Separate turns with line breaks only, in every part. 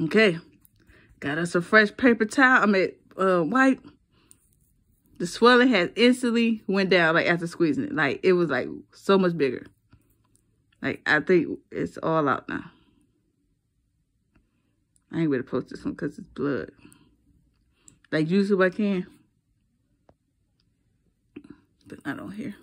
Okay. Got us a fresh paper towel. I mean, uh, wipe. The swelling has instantly went down, like, after squeezing it. Like, it was, like, so much bigger. Like, I think it's all out now. I ain't gonna post this one because it's blood. Like, use YouTube I can. But not on here.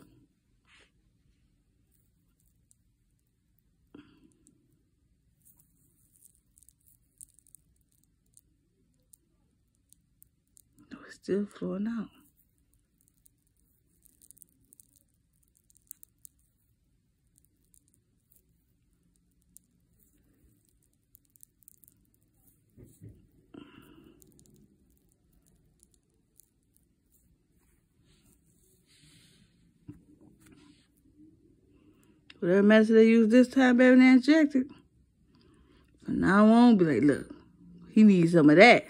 Still flowing out. Whatever method they use this time, baby, they inject it. From now on, be like, look, he needs some of that.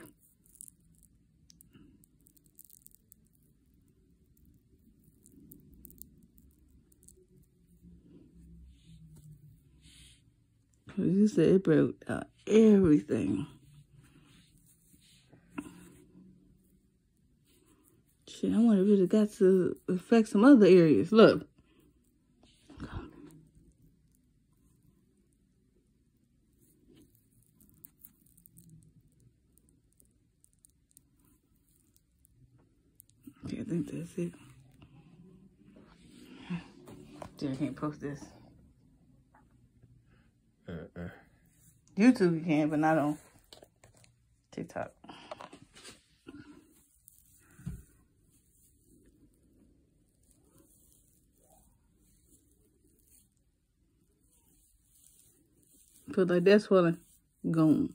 You said it broke out everything. Shit, I wonder if it got to affect some other areas. Look. Okay, I think that's it. Dude, I can't post this.
Uh-uh.
YouTube you can, but not on TikTok. Feel like that's swelling gone.